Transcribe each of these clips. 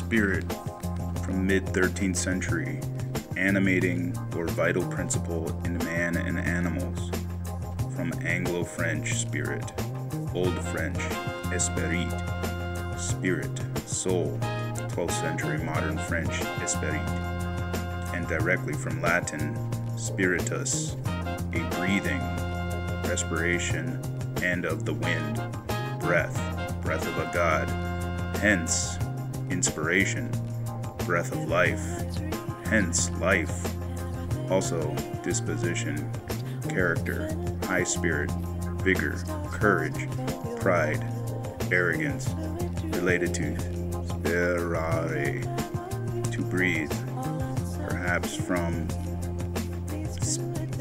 Spirit from mid 13th century, animating or vital principle in man and animals. From Anglo French spirit, Old French esprit, spirit, soul, 12th century modern French esprit, and directly from Latin spiritus, a breathing, respiration, and of the wind, breath, breath of a god, hence inspiration, breath of life, hence life, also disposition, character, high spirit, vigor, courage, pride, arrogance, related to sperare, to breathe, perhaps from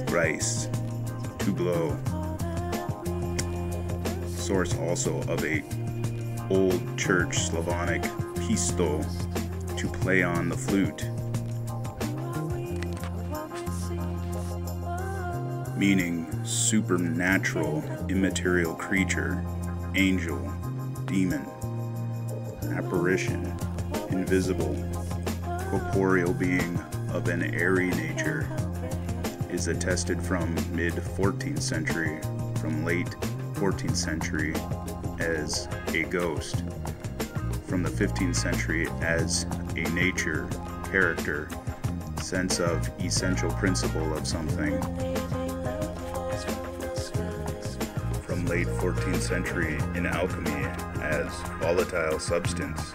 rice, to blow. Source also of a Old Church Slavonic pisto, to play on the flute. Meaning supernatural, immaterial creature, angel, demon, apparition, invisible, corporeal being of an airy nature, is attested from mid 14th century, from late 14th century as a ghost, from the 15th century as a nature, character, sense of essential principle of something, from late 14th century in alchemy as volatile substance,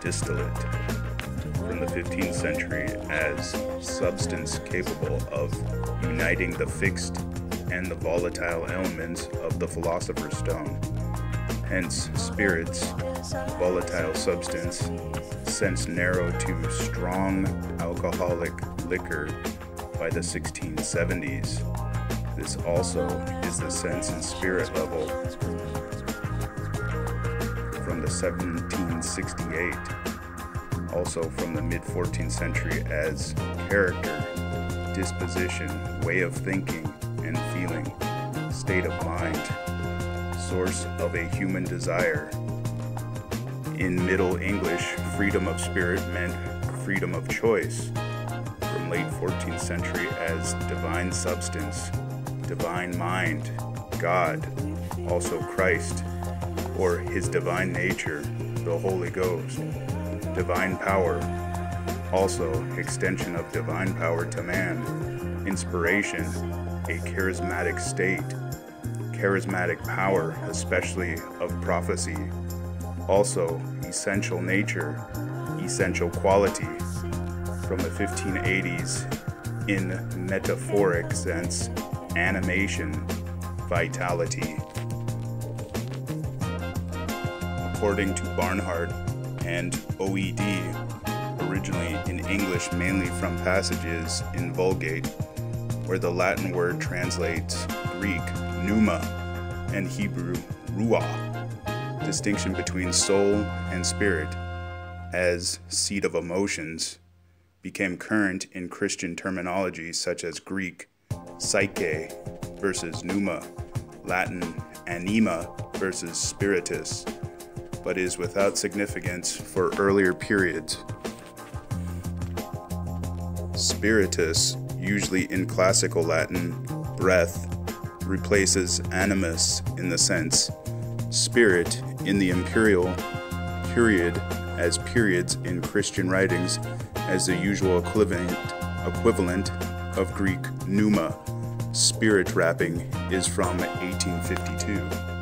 distillate, from the 15th century as substance capable of uniting the fixed and the volatile elements of the philosopher's stone. Hence, spirits, volatile substance, sense narrowed to strong alcoholic liquor by the 1670s. This also is the sense and spirit level from the 1768, also from the mid 14th century as character, disposition, way of thinking and feeling, state of mind, source of a human desire. In Middle English, freedom of spirit meant freedom of choice. From late 14th century as divine substance, divine mind, God, also Christ, or his divine nature, the Holy Ghost, divine power, also extension of divine power to man, inspiration, a charismatic state, charismatic power, especially of prophecy, also essential nature, essential quality, from the 1580s in metaphoric sense, animation, vitality. According to Barnhart and OED, originally in English mainly from passages in Vulgate, where the Latin word translates Greek pneuma and Hebrew ruah, distinction between soul and spirit as seat of emotions became current in Christian terminology such as Greek psyche versus pneuma, Latin anima versus spiritus, but is without significance for earlier periods. Spiritus, usually in classical Latin, breath, replaces animus in the sense spirit in the imperial period as periods in Christian writings as the usual equivalent, equivalent of Greek pneuma. Spirit rapping is from 1852.